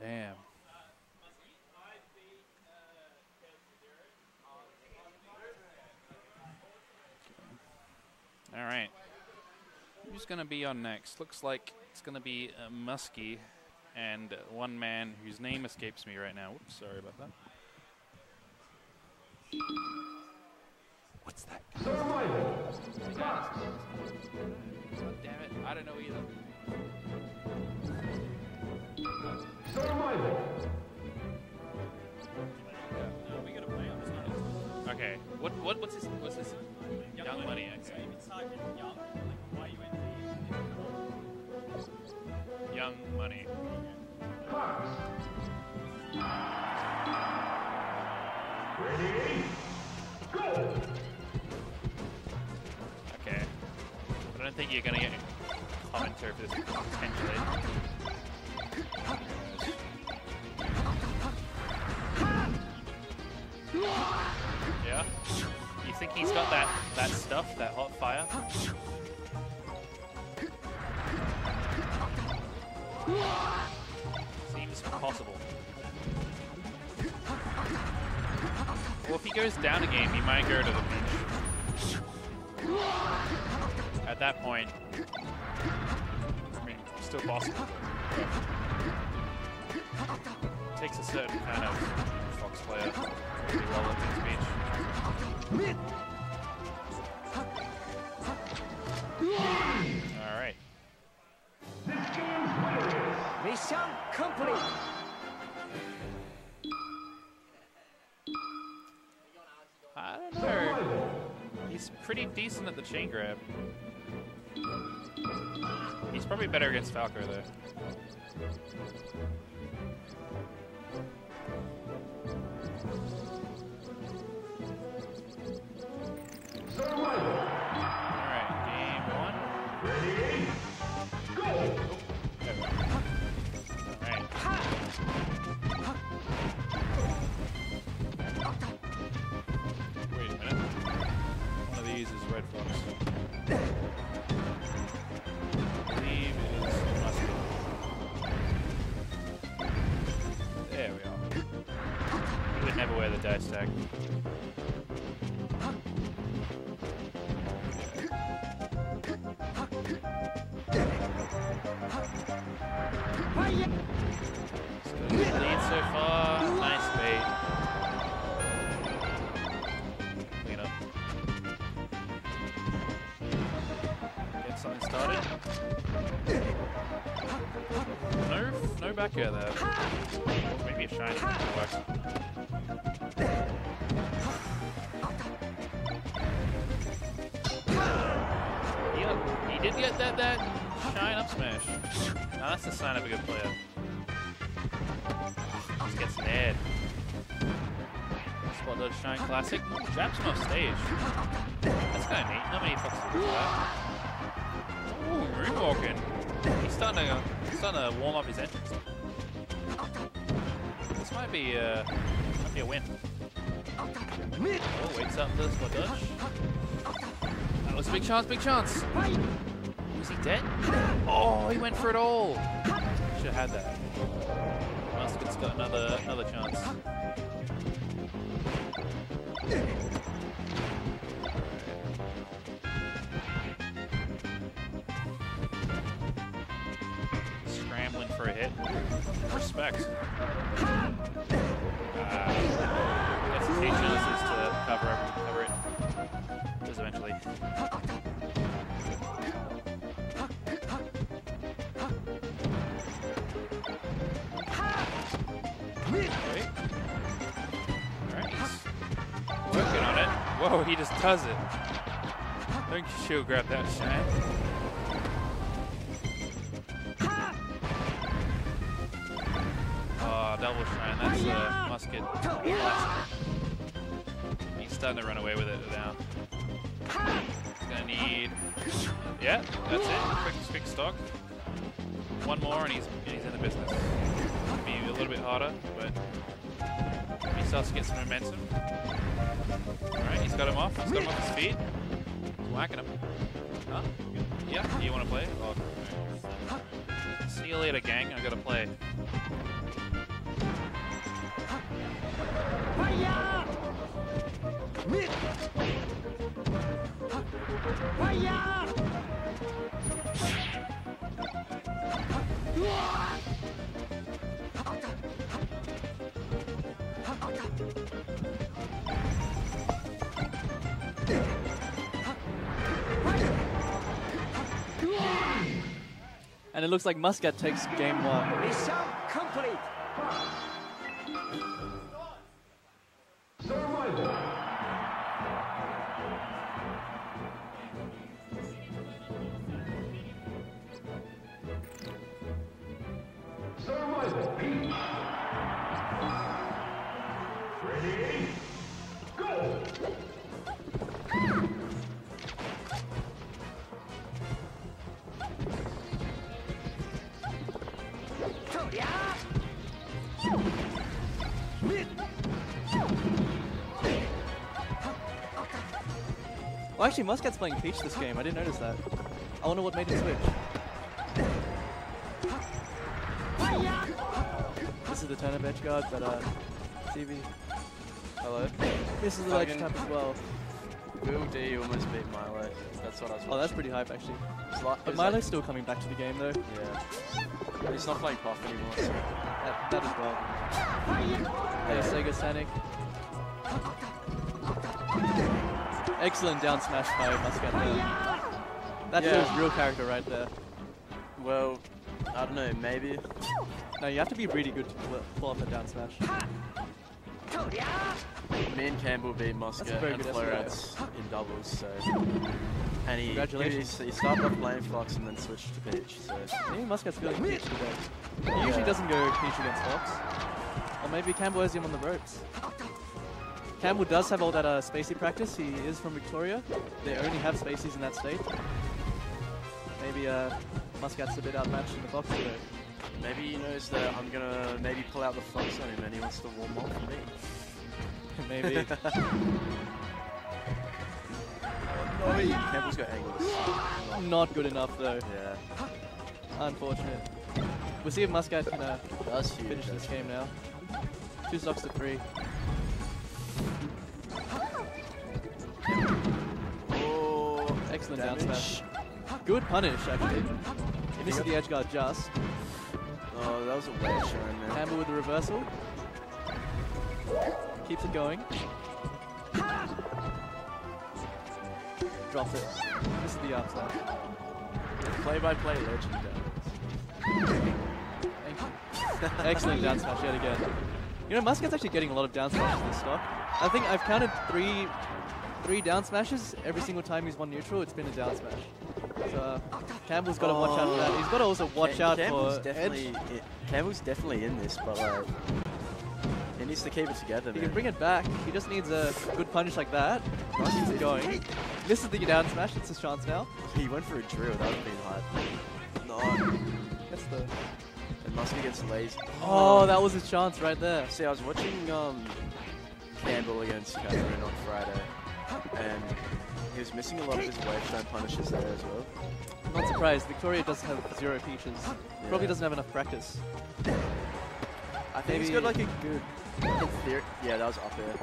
Damn. All right. Who's going to be on next? Looks like it's going to be uh, Muskie and uh, one man whose name escapes me right now. Whoops, sorry about that. What's that? Damn it, I don't know either. Okay, what what what's this what's this? Young, Money. okay. Young Money. Okay. I don't think you're gonna get commentary for this potentially. Yeah? You think he's got that that stuff, that hot fire? Seems possible. Well, if he goes down a game, he might go to the bench. At that point, I mean, still possible. Takes a certain kind of Fox player to be well at his bench. All right. Mission complete. I don't know. He's pretty decent at the chain grab. He's probably better against Falco though. Would the dice tag. Lead so far. Nice bait. Clean up. Get something started. No, no back air there. Maybe a shiny. Did get that that shine up smash. Now that's the sign of a good player. Just gets naired. Spot dodge shine classic. Jabs him off stage. That's kind of neat. Not many foxes do that. Ooh, moonwalking. He's starting to he's starting to warm up his entrance. This might be uh might be a win. Oh, wakes up the spot. That was a big chance, big chance. Was he dead? Oh, he went for it all. Should have had that. Muscat's got another another chance. Scrambling for a hit. Respect. Uh, his nature is to cover, cover Working on it. Whoa, he just does it. Don't you grab that shine. Oh, double shine. That's a Muscat. He's starting to run away with it now. He's gonna need. Yeah, that's it. Quick, quick stock one more and he's, he's in the business. It'll be a little bit harder, but he starts to get some momentum. Alright, he's got him off. He's got him off his feet. He's whacking him. Huh? Yeah, you want to play? Oh, okay. See you later, gang. I gotta play. Fire! And it looks like Muscat takes game one. Mission complete. Well, actually, Muscat's playing Peach this game. I didn't notice that. I wonder what made him switch. This is the turnip edge guard, but uh, TV. Hello. This is the ledge Fucking- tap as well. Will D almost beat Milo. That's what I was watching. Oh, that's pretty hype actually. Like, But it's like- Milo's still coming back to the game though. Yeah. He's not playing Puff anymore. So. That, that as well. Hey, Sega Sonic. Excellent down smash by Muscat there. That Yeah. shows real character right there. Well, I don't know, maybe. No, you have to be really good to pull, pull off a down smash. Me and Campbell beat That's Muscat and Florets in doubles, so. And he, Congratulations. He, he started off playing Fox and then switched to Peach, so. Maybe Muscat's feeling Peach today. He usually doesn't go Peach against Fox. Or maybe Campbell has him on the ropes. Campbell does have all that uh, spacey practice. He is from Victoria. They only have spaceys in that state. Maybe uh, Muscat's a bit outmatched in the box today. Maybe he knows that I'm gonna maybe pull out the Fox on him and he wants to warm up for me. maybe. no, Campbell's got angles. Not good enough though. Yeah. Unfortunate. We'll see if Muscat can uh, finish this game now. Two stocks to three. Excellent down smash. Good punish actually. Misses the edge guard just. Oh, that was a wedge showing there. Campbell with the reversal. Keeps it going. Drops it. This is the up smash. Play-by-play legend. Thank you. Excellent down smash yet again. You know, Muscat's actually getting a lot of down smashes this stock. I think I've counted three three down smashes. Every single time he's won neutral, it's been a down smash. So uh, Campbell's got to watch out for that. He's got to also watch Cam- out Campbell's for definitely edge. i- Campbell's definitely in this, but like he needs to keep it together, He man. can bring it back. He just needs a good punish like that. Keeps it going. This is the down smash. It's his chance now. He went for a drill. That would have been hype. No, That's the. it must be against lazy. Oh, that was his chance right there. See, I was watching um, Campbell against Catherine on Friday, and he was missing a lot of his wave stone punishes there as well. I'm Not surprised. Victoria does have zero peaches. Probably doesn't have enough practice. I think he's Maybe- got like a good. In theory, yeah, that was up there.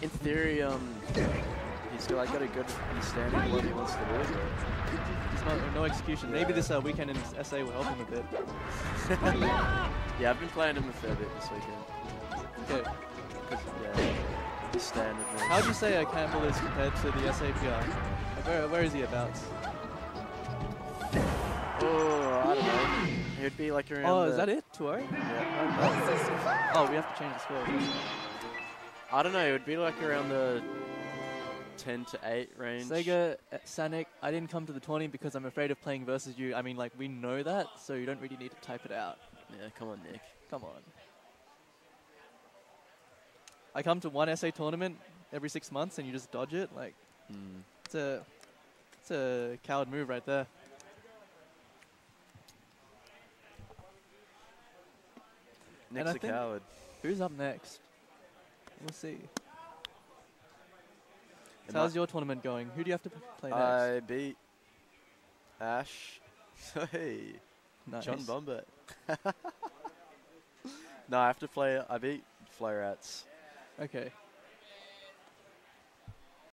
In theory, um, he's got like got a good understanding of what he wants to do. There's no, no execution. Maybe this uh, weekend in SA will help him a bit. Yeah, I've been playing him a fair bit this weekend. Okay. Yeah, the standard. How would you say a Campbell is compared to the SAPR? Where, where is he about? Oh, I don't know. He'd be like around. Oh, is that it? 2 Yeah. Oh, we have to change the score. I don't know. It would be like around the ten to eight range. Sega, uh, Sanic, I didn't come to the tourney because I'm afraid of playing versus you. I mean, like, we know that, so you don't really need to type it out. Yeah, come on, Nick. Come on. I come to one SA tournament every six months and you just dodge it. Like, Hmm. it's a, it's a coward move right there. Nick's I a coward. Who's up next? We'll see. So how's your tournament going? Who do you have to play next? I beat Ash. hey, nice. John Bomber. no, I have to play. I beat Flare Rats. Okay.